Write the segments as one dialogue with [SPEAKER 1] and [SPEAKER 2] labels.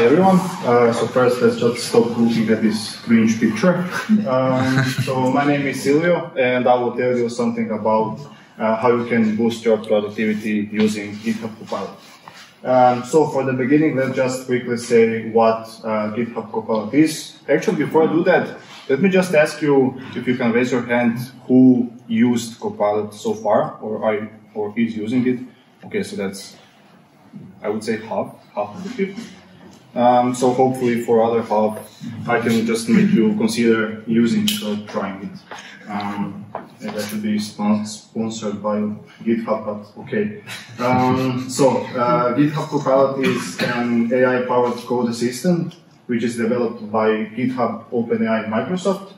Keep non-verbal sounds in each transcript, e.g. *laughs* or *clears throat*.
[SPEAKER 1] Hi everyone. Uh, so first, let's just stop looking at this cringe picture. *laughs* Um, so my name is Silvio, and I will tell you something about uh, how you can boost your productivity using GitHub Copilot. Um, so for the beginning, let's just quickly say what uh, GitHub Copilot is. Actually, before I do that, let me just ask you if you can raise your hand who used Copilot so far, or are or is using it. Okay, so that's I would say half half of the people. Um, so hopefully for other half, I can just make you consider using it or trying it. Um, and that should be sponsored by GitHub, but okay. Um, so uh, GitHub Copilot is an AI-powered code assistant which is developed by GitHub, OpenAI, and Microsoft,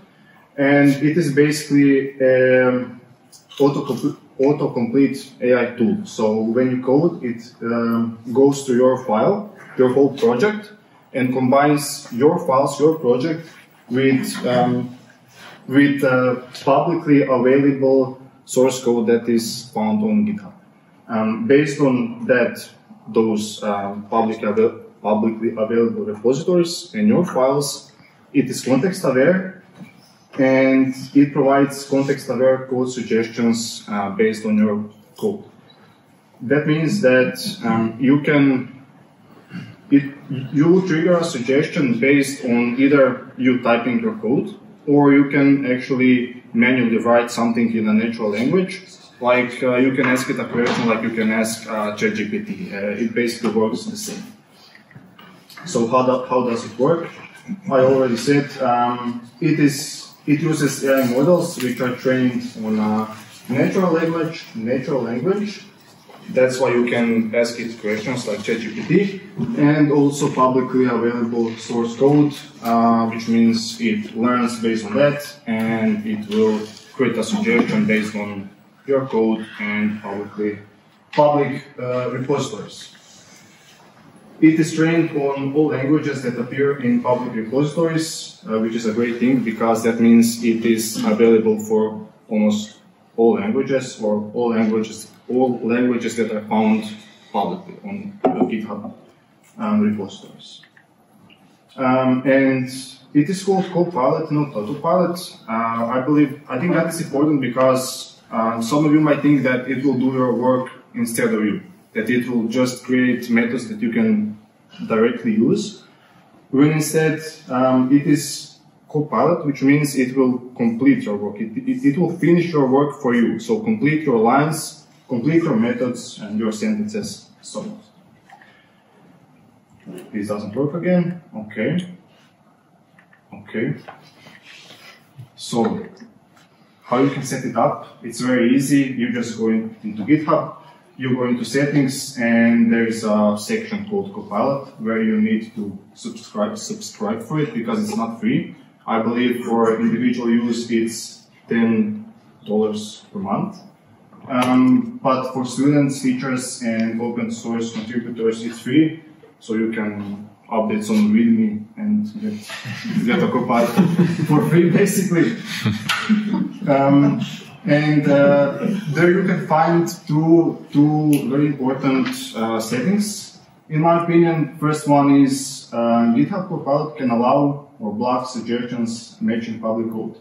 [SPEAKER 1] and it is basically an autocomplete AI tool. So when you code, it um, goes to your file your whole project and combines your files, your project with um, with uh, publicly available source code that is found on GitHub. Um, based on that, those um, public publicly available repositories and your files, it is context aware and it provides context aware code suggestions uh, based on your code. That means that um, you can it, you trigger a suggestion based on either you typing your code or you can actually manually write something in a natural language. Like uh, you can ask it a question like you can ask uh, ChatGPT. Uh, it basically works the same. So how, do, how does it work? I already said um, it is it uses AI models which are trained on a natural language, natural language that's why you can ask it questions like ChatGPT and also publicly available source code, uh, which means it learns based on that and it will create a suggestion based on your code and publicly public uh, repositories. It is trained on all languages that appear in public repositories, uh, which is a great thing because that means it is available for almost all languages or all languages all languages that are found publicly on GitHub um, repositories. Um, and it is called Copilot, not Autopilot. Uh, I believe, I think that is important because uh, some of you might think that it will do your work instead of you, that it will just create methods that you can directly use. When instead, um, it is Copilot, which means it will complete your work. It, it, it will finish your work for you. So complete your lines, complete your methods and your sentences solved. This doesn't work again. Okay. Okay. So, how you can set it up? It's very easy. You just go into GitHub, you go into settings, and there is a section called Copilot where you need to subscribe subscribe for it because it's not free. I believe for individual use it's ten dollars per month. Um, but for students, teachers, and open source contributors, it's free, so you can update some README and get, get a copy *laughs* for free, basically. *laughs* Um, and uh, there you can find two, two very important uh, settings. In my opinion, first one is uh, GitHub Copilot can allow or block suggestions matching public code.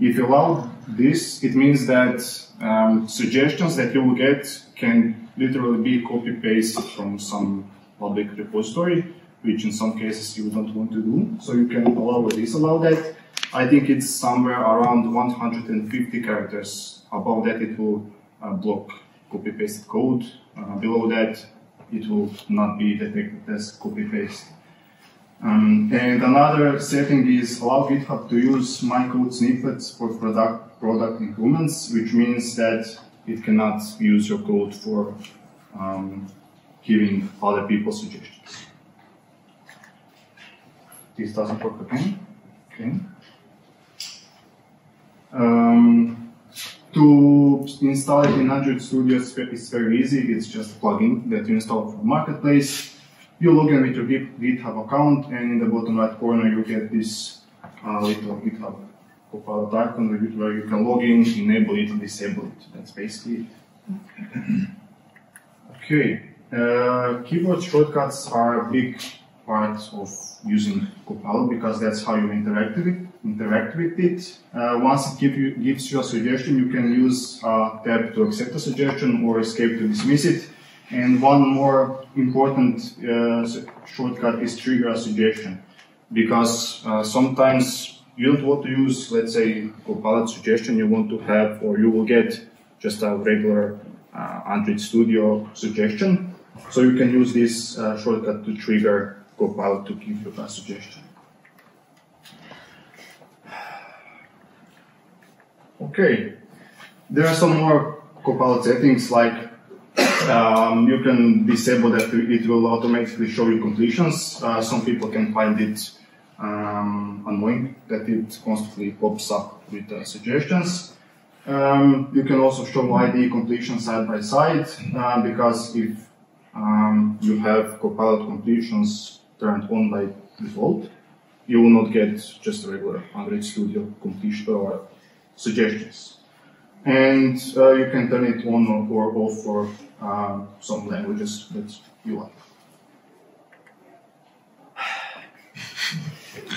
[SPEAKER 1] If you allow this, it means that um, suggestions that you will get can literally be copy-paste from some public repository, which in some cases you don't want to do. So you can allow or disallow that. I think it's somewhere around 150 characters. Above that, it will uh, block copy-pasted code. Uh, below that, it will not be detected as copy-paste. Um, and another setting is allow GitHub to use my code snippets for product, product improvements, which means that it cannot use your code for um, giving other people suggestions. This doesn't work again. Okay. Um, to install it in Android Studio, it's very easy. It's just a plugin that you install from Marketplace you log in with your GitHub account, and in the bottom right corner you get this uh, little GitHub Copilot icon where you can log in, enable it, disable it. That's basically it. okay. Uh, keyboard shortcuts are a big part of using Copilot because that's how you interact with it. Interact with it. Uh, once it give you, gives you a suggestion, you can use a tab to accept the suggestion or escape to dismiss it. And one more important uh, shortcut is trigger suggestion because uh, sometimes you don't want to use, let's say, Copilot suggestion. You want to have, or you will get just a regular uh, Android Studio suggestion. So you can use this uh, shortcut to trigger Copilot to give you a suggestion. *sighs* Okay, there are some more Copilot settings like um, you can disable that it will automatically show you completions. Uh, some people can find it um, annoying that it constantly pops up with uh, suggestions. Um, you can also show IDE completion side by side uh, because if um, you have Copilot completions turned on by default, you will not get just regular Android Studio completion or suggestions. And uh, you can turn it on or off for uh, some languages that you like.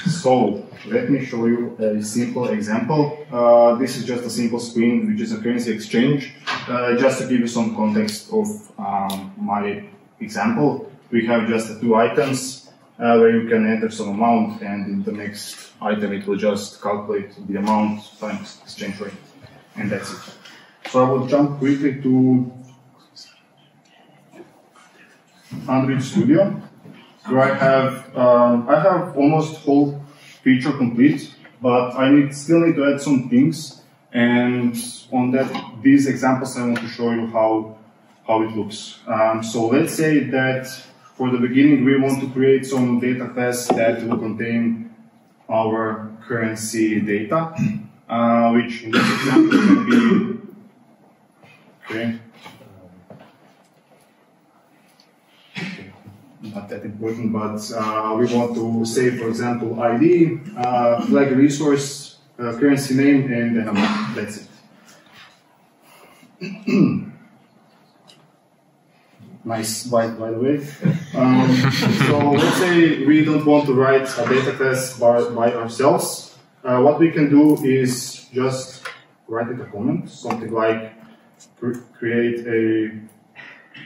[SPEAKER 1] So let me show you a simple example. Uh, this is just a simple screen, which is a currency exchange. Uh, just to give you some context of um, my example, we have just two items uh, where you can enter some amount and in the next item it will just calculate the amount times exchange rate. And that's it. So I will jump quickly to Android Studio where I have um, I have almost whole feature complete, but I need still need to add some things. And on that, these examples, I want to show you how how it looks. Um, so let's say that for the beginning, we want to create some data class that will contain our currency data, uh, which in this example can be okay. Not that important, but uh, we want to say, for example, ID, uh, flag resource, uh, currency name, and then amount. That's it. *clears throat* nice byte, by the way. Um, so let's say we don't want to write a data test by, by ourselves. Uh, what we can do is just write it a comment, something like create a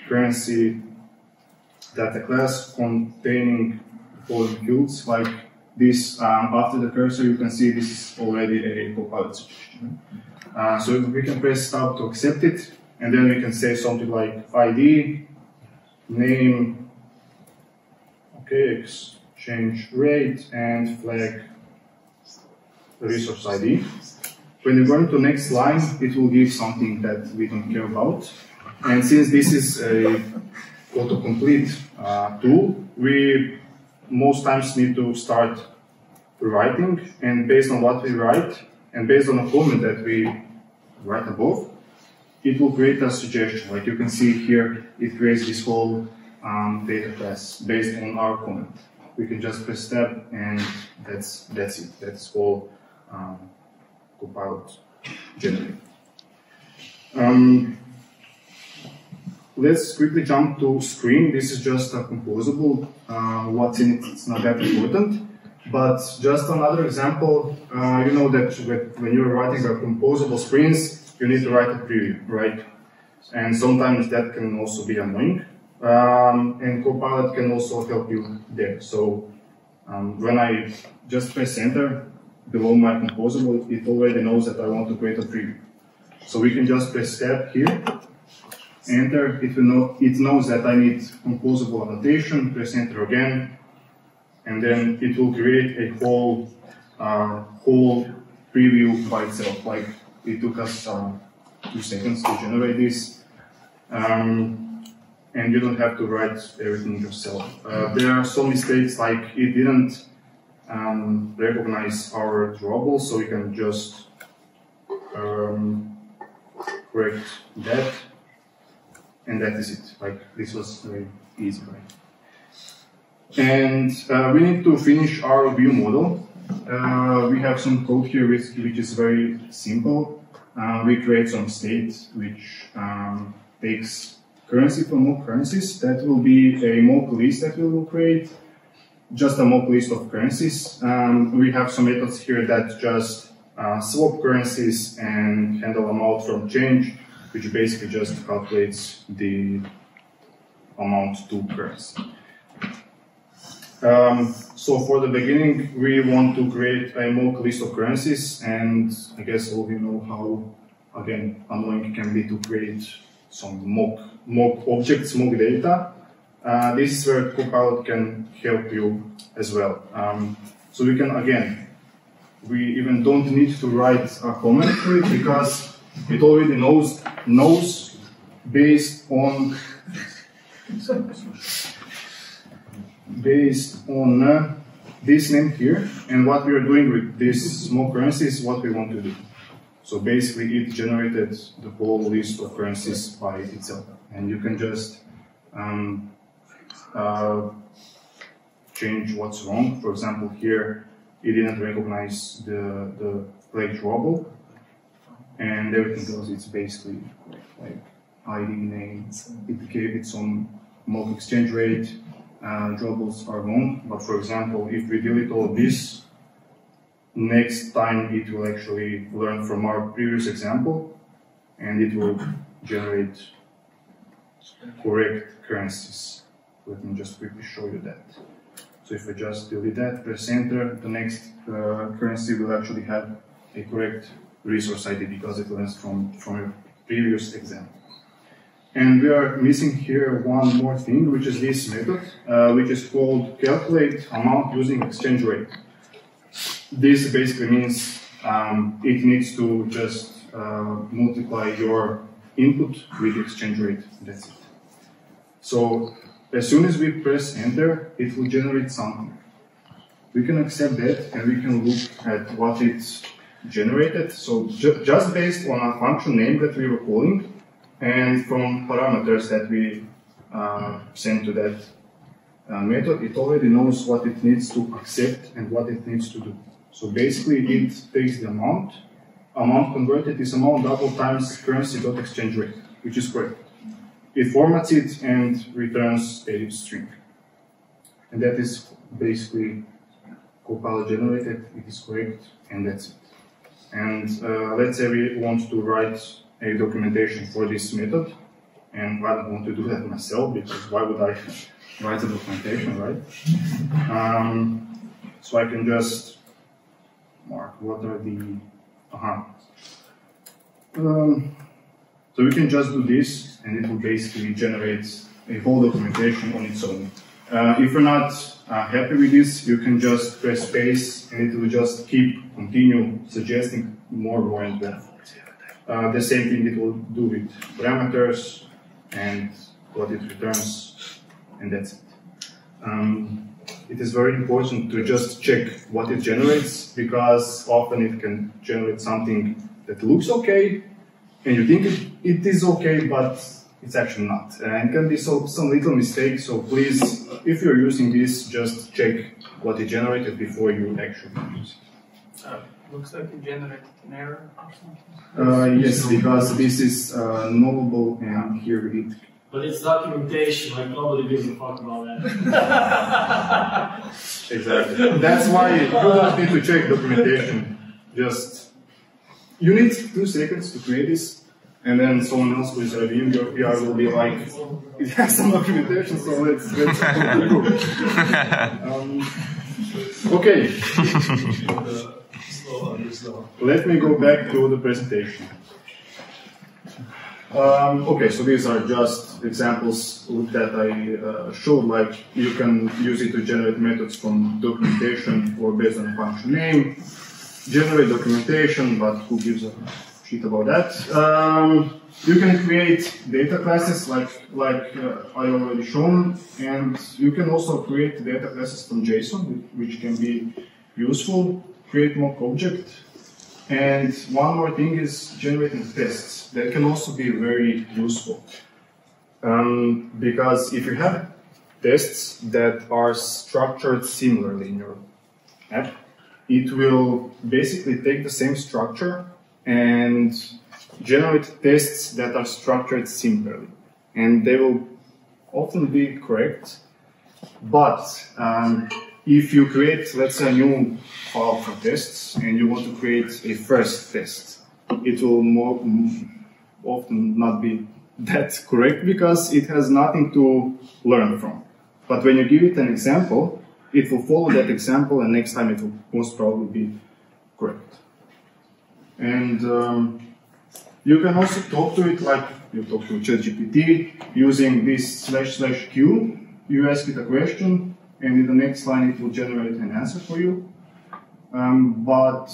[SPEAKER 1] currency data class containing following fields like this. Um, after the cursor, you can see this is already a Copilot suggestion. Uh, so we can press tab to accept it, and then we can say something like ID, name, okay, exchange rate, and flag resource ID. When we go to next line, it will give something that we don't care about. And since this is a autocomplete uh, tool, we most times need to start writing, and based on what we write, and based on a comment that we write above, it will create a suggestion. Like you can see here, it creates this whole um, data class based on our comment. We can just press tab, and that's that's it. That's all um, Copilot generate. Um, let's quickly jump to screen. This is just a composable. Uh, what's in it, it's not that important. But just another example, uh, you know that when you're writing a composable screens, you need to write a preview, right? And sometimes that can also be annoying. Um, and Copilot can also help you there. So um, when I just press enter below my composable, it already knows that I want to create a preview. So we can just press tab here enter, it know, it knows that I need composable annotation, press enter again, and then it will create a whole, uh, whole preview by itself. Like it took us uh, two seconds to generate this. Um, and you don't have to write everything yourself. Uh, there are some mistakes like it didn't um, recognize our drawable, so we can just um, correct that and that is it. Like this was very easy, right? And uh, we need to finish our view model. Uh, we have some code here which, which is very simple. Uh, we create some state which um, takes currency from all currencies. That will be a mock list that we will create. just a mock list of currencies. Um, we have some methods here that just uh, swap currencies and handle amount from change, which basically just calculates the amount to press. Um, so for the beginning, we want to create a mock list of currencies, and I guess all of you know how, again, annoying can be to create some mock, mock objects, mock data. Uh, this is where Copilot can help you as well. Um, so we can, again, we even don't need to write a comment it because it already knows, knows based on based on uh, this name here and what we are doing with this small currency is what we want to do. So basically it generated the whole list of currencies by itself and you can just um, uh, change what's wrong. For example here it didn't recognize the, the pledge ruble and everything else it's basically like ID name, it gave it some mock exchange rate, uh, rubles are wrong. But for example, if we delete all this, next time it will actually learn from our previous example and it will generate correct currencies. Let me just quickly show you that. So if I just delete that, press enter, the next uh, currency will actually have a correct resource ID because it learns from, from a previous example. And we are missing here one more thing, which is this method, uh, which is called calculate amount using exchange rate. This basically means um, it needs to just uh, multiply your input with exchange rate. That's it. So as soon as we press enter, it will generate something. We can accept that and we can look at what it's generated. So ju just based on a function name that we were calling, and from parameters that we uh, send to that uh, method, it already knows what it needs to accept and what it needs to do. So basically, it takes the amount, amount converted is amount double times currency dot exchange rate, which is correct. It formats it and returns a string. And that is basically Copilot generated, it is correct, and that's it. And uh, let's say we want to write a documentation for this method. And I don't want to do that myself because why would I *laughs* write a documentation, right? Um, so I can just mark what are the, uh-huh. Um, so we can just do this and it will basically generate a whole documentation on its own. Uh, if you're not uh, happy with this, you can just press space and it will just keep, continue suggesting more and better. Uh, the same thing it will do with parameters and what it returns, and that's it. Um, it is very important to just check what it generates because often it can generate something that looks okay and you think it, is okay, but it's actually not. And it can be so, some little mistakes, so please, if you're using this, just check what it generated before you actually use it.
[SPEAKER 2] Uh, looks like it generated an error or something.
[SPEAKER 1] Uh, yes, because this is uh, nullable and here it.
[SPEAKER 3] But it's documentation, like nobody gives a fuck about that. *laughs*
[SPEAKER 1] Exactly. That's why you don't need to check documentation. Just you need two seconds to create this, and then someone else who is reviewing your PR will be like, *laughs* "It has some documentation, so let's let's go um, Okay. *laughs* Let me go back to the presentation. Um, okay, so these are just examples that I uh, showed, like you can use it to generate methods from documentation or based on a function name, generate documentation, but who gives a about that? Um, you can create data classes like, like uh, I already shown, and you can also create data classes from JSON, which can be useful, create mock object, and one more thing is generating tests. That can also be very useful. Um, because if you have tests that are structured similarly in your app, it will basically take the same structure and generate tests that are structured similarly. And they will often be correct, but um, if you create, let's say, a new file for tests and you want to create a first test, it will more often not be *laughs* that correct because it has nothing to learn from. But when you give it an example, it will follow that example and next time it will most probably be correct. And um, you can also talk to it like you talk to ChatGPT using this slash slash q. You ask it a question and in the next line it will generate an answer for you. Um, but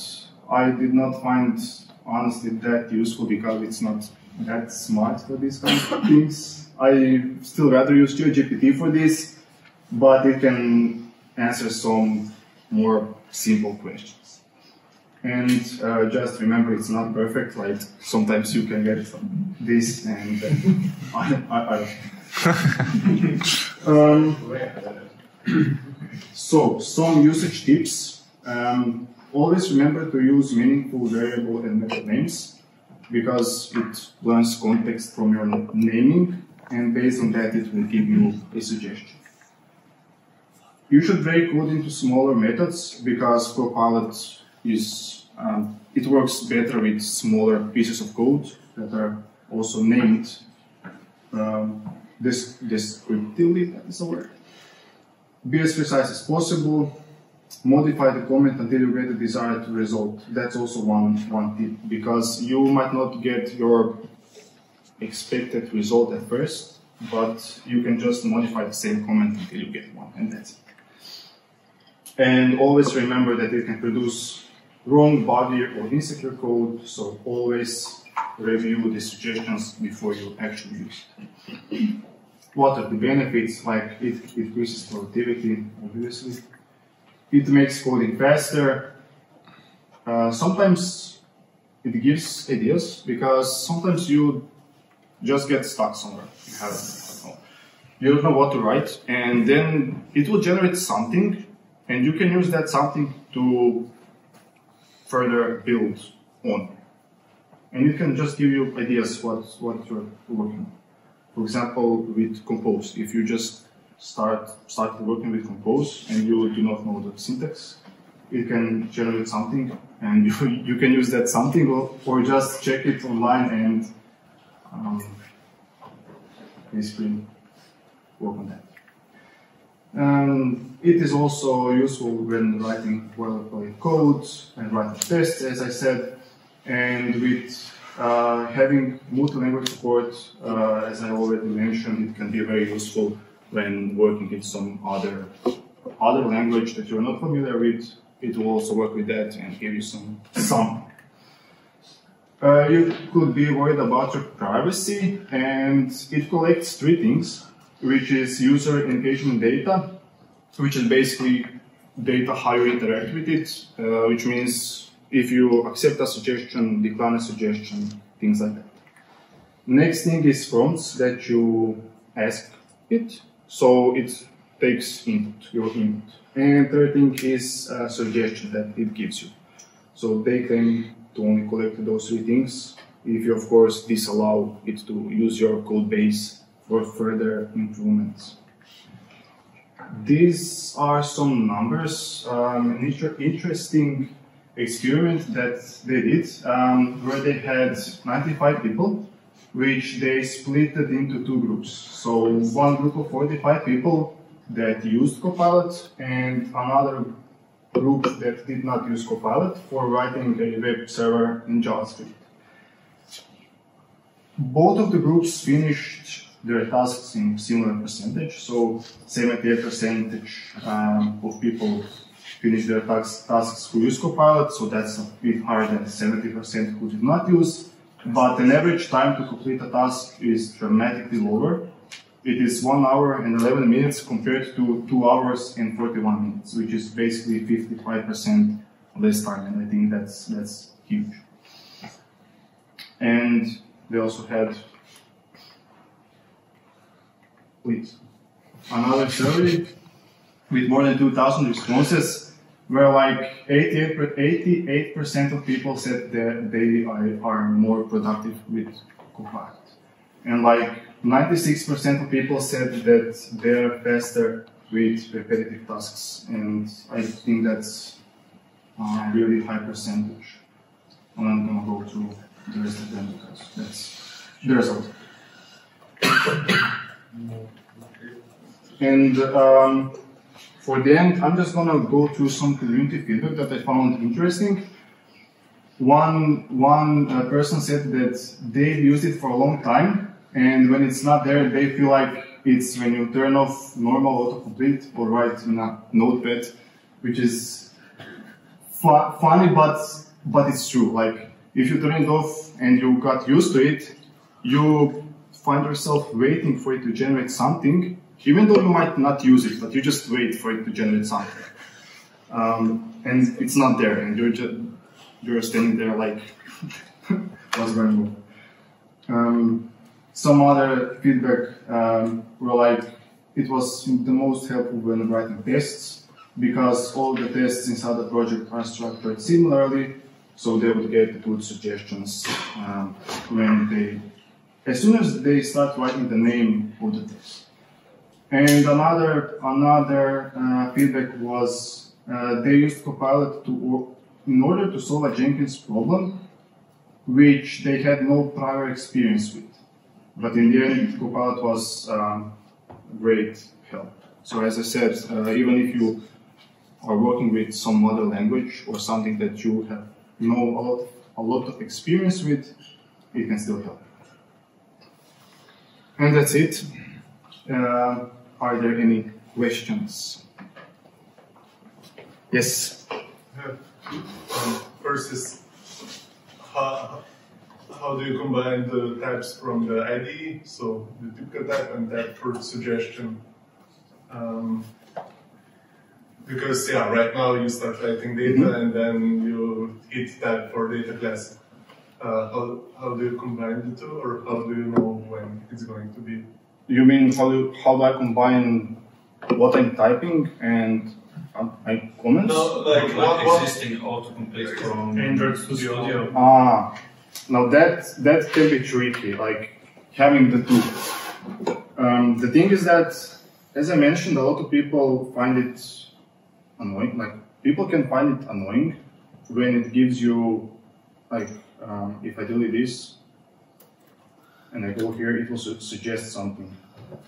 [SPEAKER 1] I did not find honestly that useful because it's not that smart for these kind of *coughs* things. I still rather use ChatGPT for this, but it can answer some more simple questions. And uh, just remember, it's not perfect. Like sometimes you can get this, and uh, *laughs* I, I, I *laughs* um, *coughs* so some usage tips. Um, always remember to use meaningful variable and method names because it learns context from your naming and based on that it will give you a suggestion. You should break code into smaller methods because Copilot is, um, it works better with smaller pieces of code that are also named um, descriptively, that is a word. Be as precise as possible, modify the comment until you get the desired result. That's also one, one tip because you might not get your expected result at first, but you can just modify the same comment until you get one, and that's it. And always remember that it can produce wrong, body or insecure code, so always review the suggestions before you actually use it. What are the benefits? Like it increases productivity, obviously it makes coding faster. Uh, sometimes it gives ideas because sometimes you just get stuck somewhere. You, have, you don't know what to write, and then it will generate something, and you can use that something to further build on. And it can just give you ideas what, what you're working on. For example, with Compose, if you just start started working with Compose and you do not know the syntax, it can generate something and you, *laughs* you can use that something or, or just check it online and um, basically work on that. And it is also useful when writing boilerplate code and writing tests, as I said, and with uh, having multi-language support, uh, as I already mentioned, it can be very useful when working in some other other language that you're not familiar with, it will also work with that and give you some some. Uh, you could be worried about your privacy, and it collects three things, which is user engagement data, which is basically data how you interact with it, uh, which means if you accept a suggestion, decline a suggestion, things like that. Next thing is prompts that you ask it, so it takes input, your input. And third thing is a suggestion that it gives you. So they claim to only collect those three things if you, of course, disallow it to use your code base for further improvements. These are some numbers. Um, an inter interesting experiment that they did um, where they had 95 people which they split into two groups. So one group of 45 people that used Copilot and another group that did not use Copilot for writing a web server in JavaScript. Both of the groups finished their tasks in similar percentage, so 78% um, of people finish their tasks who use Copilot, so that's a bit higher than 70% who did not use but an average time to complete a task is dramatically lower. It is 1 hour and 11 minutes compared to 2 hours and 41 minutes, which is basically 55% less time, and I think that's, that's huge. And they also had please, another survey with more than 2,000 responses where like 88, percent of people said that they are, more productive with Copilot. And like 96% of people said that they're faster with repetitive tasks, and I think that's a really high percentage. And I'm gonna go through the rest of them because that's the result. And um, for the end, I'm just gonna go through some community feedback that I found interesting. One one uh, person said that they've used it for a long time, and when it's not there, they feel like it's when you turn off normal autocomplete or write in a notepad, which is fu- funny, but but it's true. Like if you turn it off and you got used to it, you find yourself waiting for it to generate something, even though you might not use it, but you just wait for it to generate something. Um, and it's not there, and you're just you're standing there like, *laughs* what's going on? Um, some other feedback um, were like, it was the most helpful when writing tests because all the tests inside the project are structured similarly, so they would get good suggestions um, when they, as soon as they start writing the name of the test. And another another uh, feedback was uh, they used Copilot to in order to solve a Jenkins problem, which they had no prior experience with. But in the end, Copilot was um, great help. So as I said, uh, even if you are working with some other language or something that you have know a lot, a lot of experience with, it can still help. And that's it. Uh, are there any questions? Yes.
[SPEAKER 4] Um, first is how, how do you combine the tabs from the IDE, so the duplicate tab and that for suggestion? Um, because yeah, right now you start writing data
[SPEAKER 1] Mhm.
[SPEAKER 4] and then you hit tab for data class. Uh, how, how do you combine the two, or how do you know when it's going to be?
[SPEAKER 1] You mean how do, how do I combine what I'm typing and uh, my comments?
[SPEAKER 4] like
[SPEAKER 5] Like
[SPEAKER 4] what, what,
[SPEAKER 5] existing autocomplete from
[SPEAKER 3] Android Studio.
[SPEAKER 1] Ah, now that that can be tricky. Like having the two. Um, the thing is that, as I mentioned, a lot of people find it annoying. Like people can find it annoying when it gives you, like, um, if I delete this and I go here, it will su- suggest something.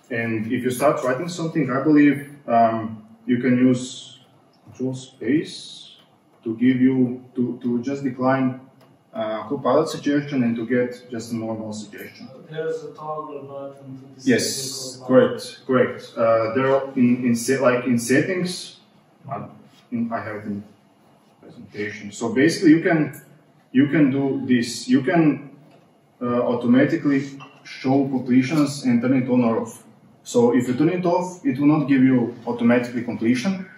[SPEAKER 1] And if you start writing something, I believe um, you can use control space to give you to, to just decline uh, Copilot suggestion and to get just a normal suggestion.
[SPEAKER 3] There's a toggle button to disable
[SPEAKER 1] Yes, correct, correct. Uh, there are in in se- like in settings, uh, in, I have it in presentation. So basically, you can you can do this. You can uh, automatically show completions and turn it on or off. So if you turn it off, it will not give you automatically completion,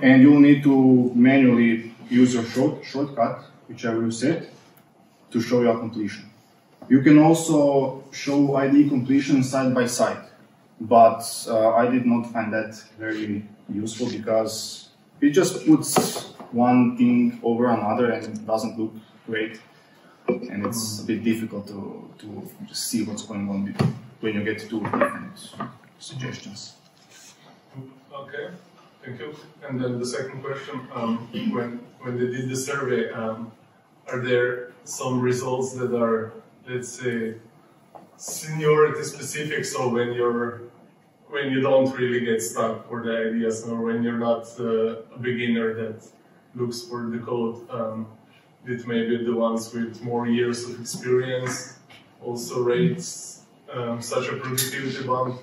[SPEAKER 1] and you'll need to manually use your short shortcut, whichever you set, to show your completion. You can also show IDE completion side by side, but uh, I did not find that very useful because it just puts one thing over another and it doesn't look great. And it's a bit difficult to, to see what's going on when you get two different suggestions.
[SPEAKER 4] Okay, thank you. And then the second question, um, when, when they did the survey, um, are there some results that are, let's say, seniority specific? So when you're, when you don't really get stuck for the ideas or when you're not uh, a beginner that looks for the code, um, maybe the ones with more years of experience also rates um, such a productivity bump?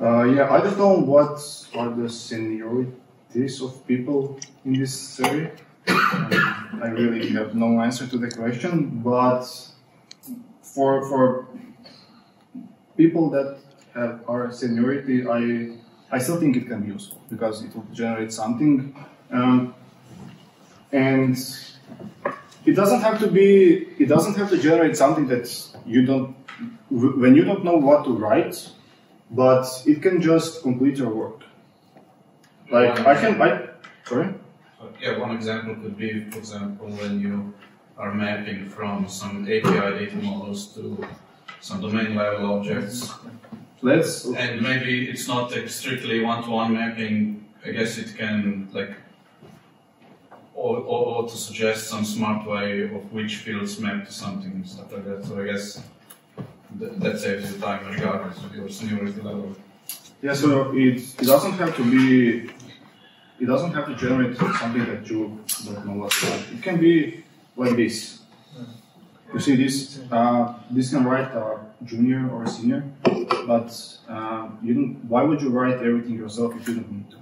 [SPEAKER 1] Uh, yeah, I don't know what are the seniorities of people in this survey. Um, I really have no answer to the question, but for for people that have our seniority, I I still think it can be useful because it will generate something, um, and it doesn't have to be. It doesn't have to generate something that you don't. When you don't know what to write, but it can just complete your work. Like I can, I sorry.
[SPEAKER 5] Yeah, one example could be, for example, when you are mapping from some API data models to some domain level objects.
[SPEAKER 1] let's
[SPEAKER 5] And maybe it's not like strictly one-to-one mapping. I guess it can like or, or, or to suggest some smart way of which fields map to something and stuff like that. So I guess th- that saves you time regardless of your seniority level.
[SPEAKER 1] Yeah, so it, it doesn't have to be, it doesn't have to generate something that you don't know what's about. It can be like this. You see this, uh, this can write a junior or a senior, but uh, you don't, why would you write everything yourself if you don't need to?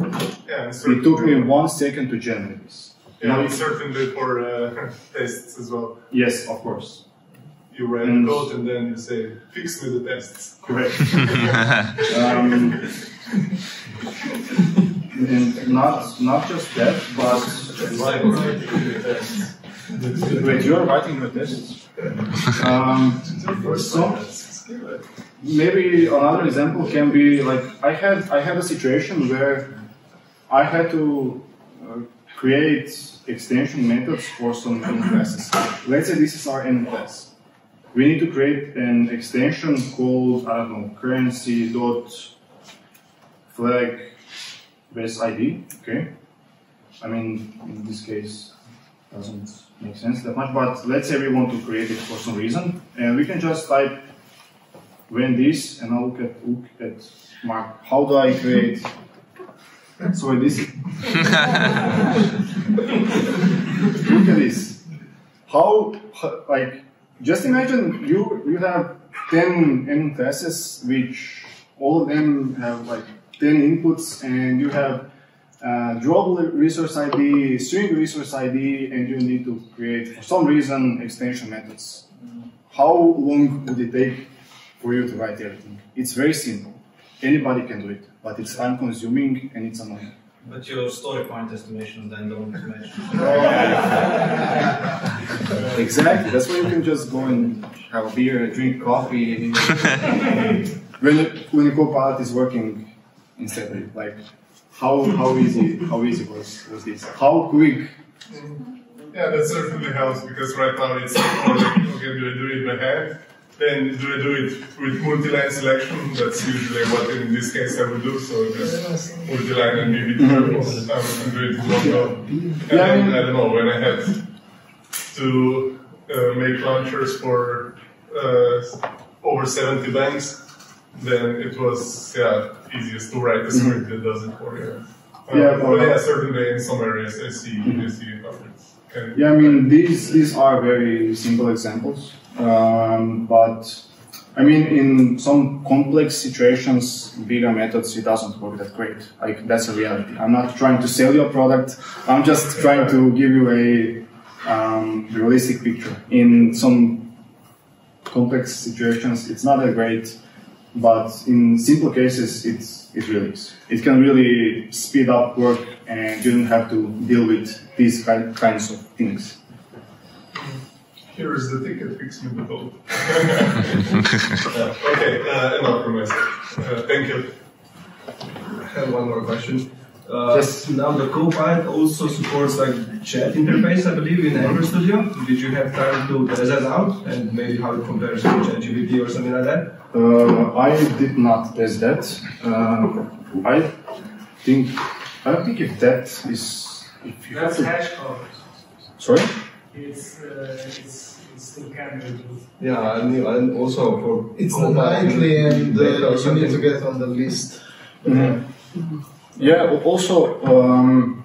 [SPEAKER 4] Yeah,
[SPEAKER 1] It took me one second to generate this.
[SPEAKER 4] yeah, and certainly for uh, *laughs* tests as well.
[SPEAKER 1] Yes, of course.
[SPEAKER 4] You write the code and then you say, fix me the tests.
[SPEAKER 1] Correct. *laughs* um, and not, not just that, but Wait, you're writing the tests? Um, so maybe another example can be like I had I had a situation where I had to uh, create extension methods for some classes. Let's say this is our enum class. We need to create an extension called I don't know currency dot flag base ID. Okay. I mean, in this case, doesn't make sense that much, but let's say we want to create it for some reason, and we can just type when this, and I'll look at look at Mark. How do I create? Sorry, this. look at this. How like just imagine you you have ten enum classes which all of them have like ten inputs, and you have uh, drawable resource ID, string resource ID, and you need to create, for some reason, extension methods. How long would it take for you to write everything? It's very simple. Anybody can do it, but it's time consuming and it's annoying.
[SPEAKER 5] But your story point estimation then don't match. *laughs*
[SPEAKER 1] Exactly. That's why you can just go and have a beer, drink coffee. when *laughs* when the Copilot is working instead of it, like how how easy how easy was was this? How quick?
[SPEAKER 4] Yeah, that certainly helps because right now it's more like, okay, do I do it by hand? Then do I do it with multi-line selection? That's usually what in this case I would do. So just multi-line and maybe um, and do it long go. And
[SPEAKER 1] I
[SPEAKER 4] then, I don't know, when I had to uh, make launchers for uh, over 70 banks, then it was yeah easiest to write a script that does it for you. Uh,
[SPEAKER 1] Yeah,
[SPEAKER 4] but
[SPEAKER 1] but-
[SPEAKER 4] yeah, certainly in some areas I see I see how it's can
[SPEAKER 1] Yeah, I mean these these are very simple examples, um, but I mean in some complex situations, bigger methods it doesn't work that great. Like that's a reality. I'm not trying to sell your product. I'm just trying to give you a um, realistic picture. In some complex situations, it's not that great, but in simple cases, it's it really is. It can really speed up work, and you don't have to deal with these kinds of things.
[SPEAKER 4] Here is the ticket, fix me the code. *laughs* okay, uh, enough from myself. Uh, thank you.
[SPEAKER 6] I have one more question. Uh,
[SPEAKER 1] Yes.
[SPEAKER 6] Now the Copilot also supports like chat interface, I believe, in Android Studio. Did you have time to test that out and maybe how it compares to ChatGPT or something like that?
[SPEAKER 1] Uh, I did not test that. Uh, I think I don't think if that is if you have
[SPEAKER 3] That's
[SPEAKER 1] to.
[SPEAKER 3] hash code.
[SPEAKER 1] Sorry.
[SPEAKER 3] It's, uh, it's, it's still can be
[SPEAKER 6] Yeah, I knew, and also for
[SPEAKER 7] It's not
[SPEAKER 6] Copilot
[SPEAKER 7] nightly and uh,
[SPEAKER 6] or
[SPEAKER 7] you need to get on the list.
[SPEAKER 1] Yeah. al- Also, um,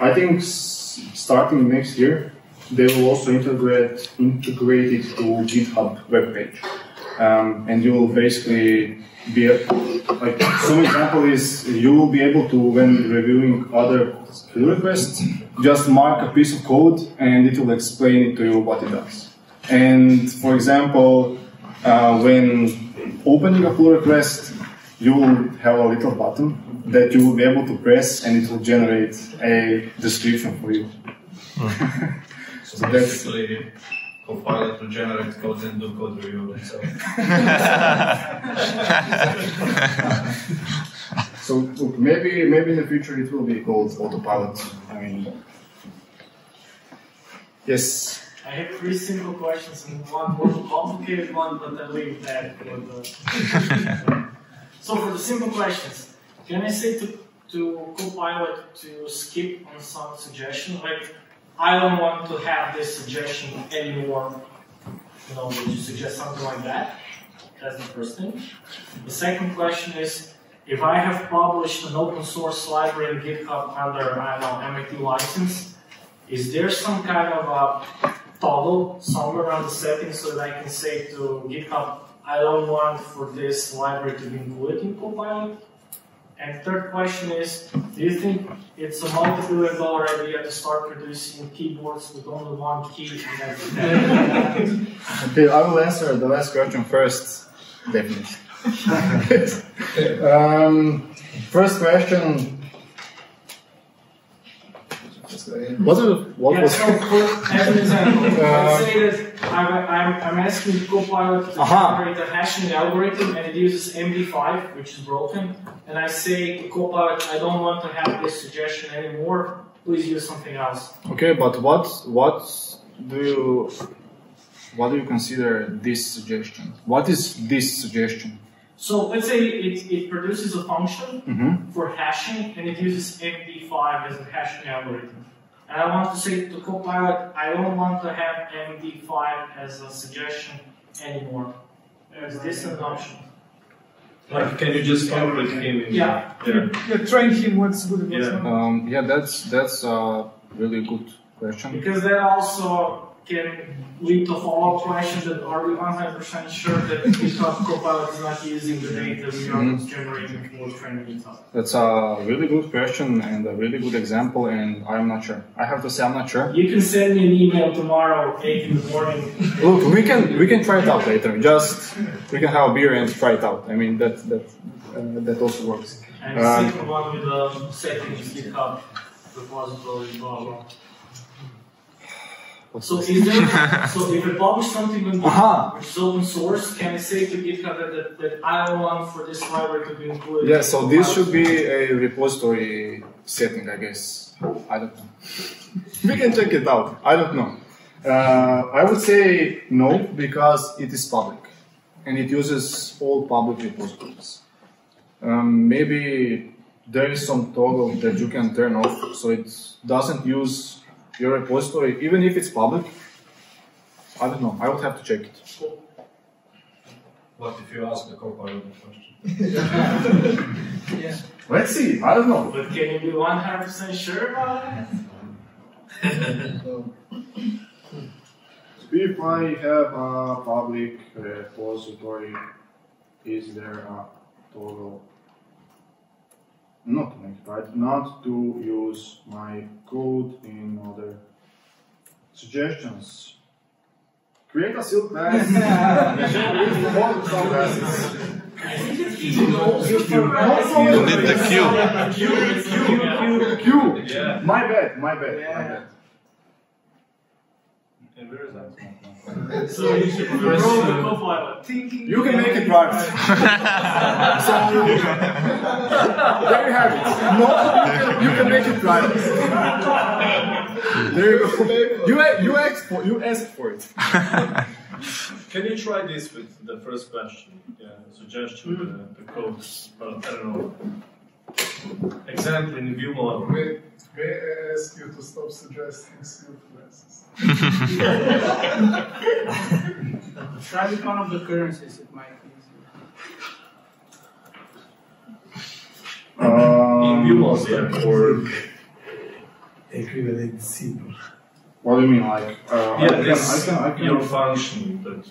[SPEAKER 1] I think s- starting next year, they will also integrate integrate it to GitHub webpage, um, and you will basically be a- like some example is you will be able to when reviewing other pull requests, just mark a piece of code and it will explain it to you what it does. And for example, uh, when opening a pull request, you will have a little button that you will be able to press and it will generate a description for you.
[SPEAKER 5] So *laughs*
[SPEAKER 1] So that's-
[SPEAKER 5] basically, Copilot will generate code and do code review itself.
[SPEAKER 1] So look, maybe maybe in the future it will be called autopilot. I mean, yes.
[SPEAKER 3] I have three simple questions and one more complicated one, but I'll leave that for the. so for the simple questions, can I say to to Copilot to skip on some suggestion? Like, I don't want to have this suggestion anymore. You know, would you suggest something like that? That's the first thing. The second question is, if I have published an open source library in GitHub under, I don't know, MIT license, is there some kind of a toggle somewhere on the settings so that I can say to GitHub, I don't want for this library to be included in Copilot? And third question is, do you think it's a multi-billion dollar idea to start producing keyboards with only one key? *laughs*
[SPEAKER 1] Okay, I will answer the last question first. Definitely. *laughs* um, first question. What, what
[SPEAKER 3] yeah,
[SPEAKER 1] was?
[SPEAKER 3] so for, as an example, *laughs*
[SPEAKER 1] Uh,
[SPEAKER 3] let's say that I'm, I'm, I'm asking Copilot to
[SPEAKER 1] Aha.
[SPEAKER 3] generate a hashing algorithm and it uses MD5, which is broken, and I say to Copilot, I don't want to have this suggestion anymore, please use something else.
[SPEAKER 1] Okay, but what what do you what do you consider this suggestion? What is this suggestion?
[SPEAKER 3] So let's say it, it produces a function
[SPEAKER 1] Mm-hmm.
[SPEAKER 3] for hashing and it uses MD5 as a hashing algorithm. And I want to say to Copilot, I don't want to have MD5 as a suggestion anymore. Is this an option?
[SPEAKER 6] Like, can you just talk with him? In,
[SPEAKER 3] Yeah.
[SPEAKER 6] yeah.
[SPEAKER 2] Train him what's good and what's
[SPEAKER 6] Yeah.
[SPEAKER 2] not.
[SPEAKER 1] Um, yeah, that's that's a really good question.
[SPEAKER 3] Because that also can lead to follow-up questions that are we 100% sure that GitHub Copilot is not using the data we are
[SPEAKER 1] Mhm.
[SPEAKER 3] generating for training GitHub?
[SPEAKER 1] That's a really good question and a really good example, and I'm not sure. I have to say I'm not sure.
[SPEAKER 3] You can send me an email tomorrow, 8 in the morning. *laughs*
[SPEAKER 1] Look, we can we can try it out later. Just we can have a beer and try it out. I mean that that uh, that also works.
[SPEAKER 3] And
[SPEAKER 1] Um,
[SPEAKER 3] second one with the settings GitHub repository, blah blah. So is there *laughs* so if I publish something on GitHub
[SPEAKER 1] Aha.
[SPEAKER 3] which is open source, can I say to GitHub that, that, that I want for this library to be included?
[SPEAKER 1] Yeah, so this should be a repository setting, I guess. I don't know. *laughs* we can check it out. I don't know. Uh, I would say no because it is public and it uses all public repositories. Um, maybe there is some toggle that you can turn off so it doesn't use your repository even if it's public. I don't know. I would have to check it.
[SPEAKER 6] What if you ask the Copilot a question?
[SPEAKER 2] Yeah.
[SPEAKER 1] Let's see. I don't know.
[SPEAKER 3] But can you be 100% sure about that? *laughs*
[SPEAKER 1] If I have a public uh, repository, is there a toggle? Not to make it right, not to use my code in other suggestions. Create a silk mask. sunglasses. *laughs*
[SPEAKER 7] You need the cube.
[SPEAKER 1] Q.
[SPEAKER 6] Yeah.
[SPEAKER 1] My bad. My bad. My bad.
[SPEAKER 6] And where is that?
[SPEAKER 3] So you should press the Copilot.
[SPEAKER 1] You can make it right. *laughs* so *laughs* there you have it. No, you can, make it right. There you go. You you asked for you asked for it. *laughs*
[SPEAKER 6] Can you try this with the first question? Yeah, suggestion, mm-hmm. uh, the, the code, but I don't know. Example in ViewModel.
[SPEAKER 4] May, may I ask you to stop suggesting silk glasses? *laughs*
[SPEAKER 2] Try with one of the currencies, it might be easier.
[SPEAKER 6] In ViewModel, yeah, or
[SPEAKER 8] equivalent symbol.
[SPEAKER 1] What do you mean, like? Uh,
[SPEAKER 6] yeah,
[SPEAKER 1] I can,
[SPEAKER 6] this
[SPEAKER 1] I can, I can,
[SPEAKER 6] your function, but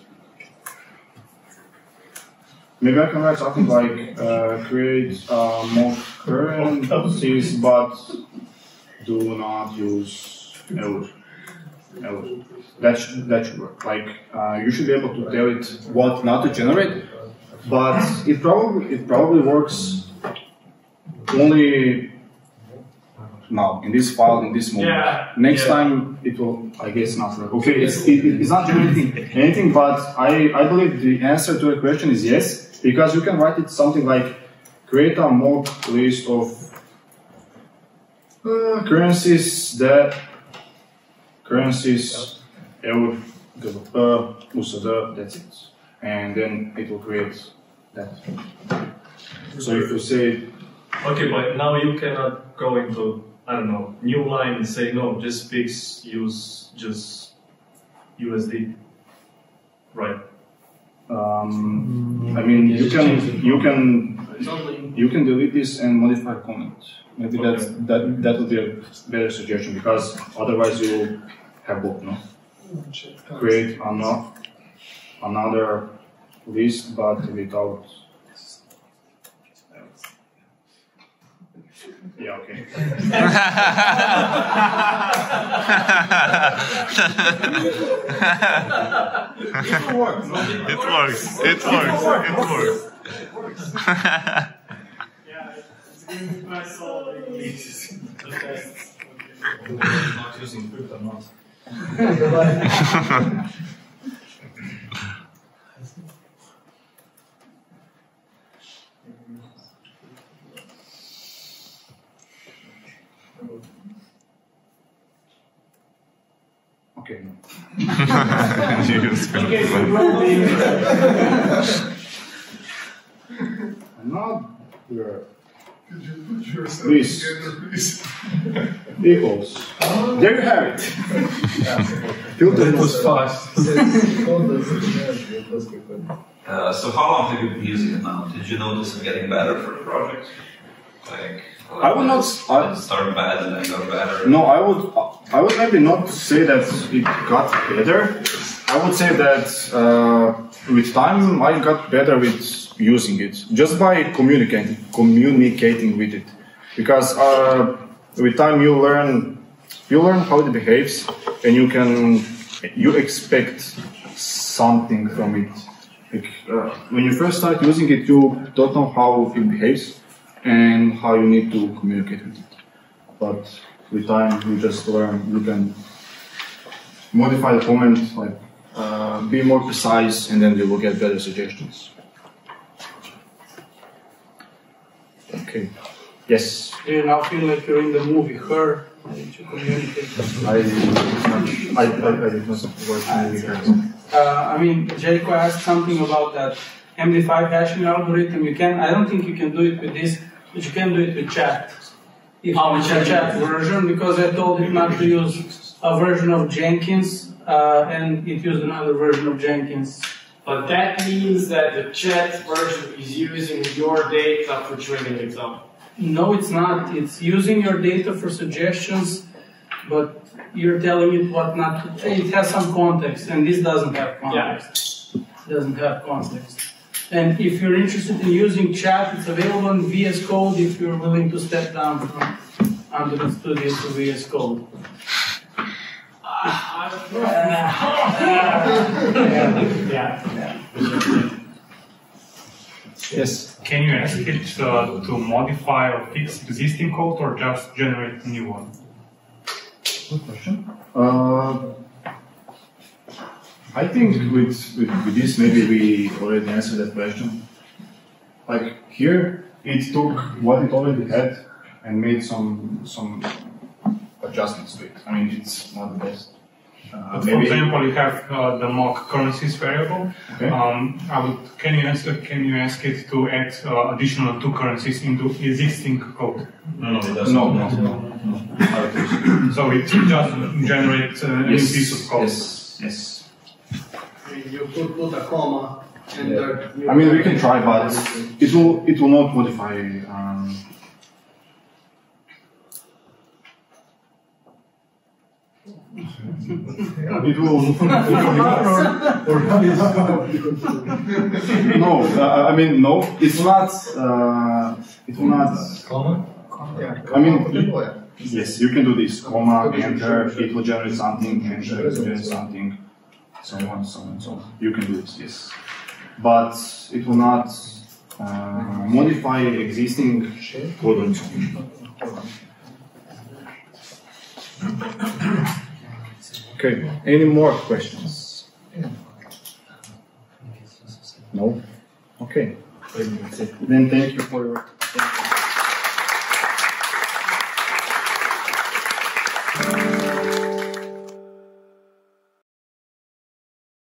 [SPEAKER 1] maybe I can write something like uh, create uh, more currencies, but do not use euro. euro. That should, that should work. Like uh, you should be able to tell it what not to generate, but it probably it probably works only now in this file in this moment.
[SPEAKER 3] Yeah,
[SPEAKER 1] Next
[SPEAKER 3] yeah.
[SPEAKER 1] time it will, I guess, not work. Okay, it's, it, it's not generating anything, but I, I believe the answer to the question is yes, because you can write it something like create a mock list of uh, currencies that currencies eu uh, that's it. And then it will create that. So if you say,
[SPEAKER 6] Okay, but now you cannot go into I don't know new line and say no, just fix use just USD, right?
[SPEAKER 1] Um, I mean, you can you can you can delete this and modify comment. Maybe that's, that that would be a better suggestion because otherwise you have both, no? Create ano- another list but without. Yeah, okay. it will work, no?
[SPEAKER 7] It works. It works. It works.
[SPEAKER 3] Yeah, it's *laughs* *laughs* giving my soul the tests.
[SPEAKER 5] Not using food or not.
[SPEAKER 1] Okay, no.
[SPEAKER 7] Use film.
[SPEAKER 3] Okay, so we'll be-
[SPEAKER 1] Another
[SPEAKER 8] Could you put yourself
[SPEAKER 1] Please.
[SPEAKER 8] together, please?
[SPEAKER 1] equals. There you have it. Filter was
[SPEAKER 8] fast. *laughs*
[SPEAKER 9] Uh, so how long have you been using it now? Did you notice it getting better for the project? Like,
[SPEAKER 1] I would not- I-
[SPEAKER 9] it started bad and then got better.
[SPEAKER 1] No, I would. I would maybe not say that it got better. I would say that uh, with time I got better with using it just by communicating, communicating with it. Because uh, with time you learn, you learn how it behaves, and you can you expect something from it. Like, uh, when you first start using it, you don't know how it behaves and how you need to communicate with it but with time you just learn you can modify the comment like uh, be more precise and then you will get better suggestions okay yes
[SPEAKER 2] Do you now feel like you're in the movie Her? Did you communicate?
[SPEAKER 1] i i i, I did not the
[SPEAKER 2] Uh, I mean, Jericho asked something about that MD5 hashing algorithm. You can, I don't think you can do it with this, but you can do it with chat. If
[SPEAKER 3] Oh, with
[SPEAKER 2] a chat version, because I told it not to use a version of Jenkins, uh, and it used another version of Jenkins.
[SPEAKER 3] But that means that the chat version is using your data for training example.
[SPEAKER 2] No, it's not. It's using your data for suggestions, but you're telling it what not to. It has some context, and this doesn't have context. Yeah. Doesn't have context. And if you're interested in using chat, it's available in VS Code if you're willing to step down from Android Studio to VS Code.
[SPEAKER 3] Yeah. *laughs*
[SPEAKER 1] yes
[SPEAKER 10] Can you ask it uh, to modify or fix existing code or just generate a new one?
[SPEAKER 1] good question uh, I think with, with, with this maybe we already answered that question. Like here, it took what it already had and made some some adjustments to it. I mean, it's not the best. Uh,
[SPEAKER 10] But for example, you have uh, the mock currencies variable.
[SPEAKER 1] Okay.
[SPEAKER 10] Um, I would, can you ask can you ask it to add uh, additional two currencies into existing code?
[SPEAKER 5] No, no, it doesn't.
[SPEAKER 1] no, no, no, no. I don't so.
[SPEAKER 10] So it just generates uh, a new piece of code.
[SPEAKER 1] Yes, yes.
[SPEAKER 2] You could put a comma and
[SPEAKER 1] Yeah. I mean, we can try, but it will it will not modify. Um, *laughs* it will. *laughs* *laughs* no, uh, I mean no. It will not. Uh, it will not. I mean, yes, you can do this. Comma, enter. It will generate something. Enter. It will generate something. So on, so on, so on. You can do this. Yes, but it will not uh, modify existing code. Okay. Any more questions? No. Okay. Then thank you for your.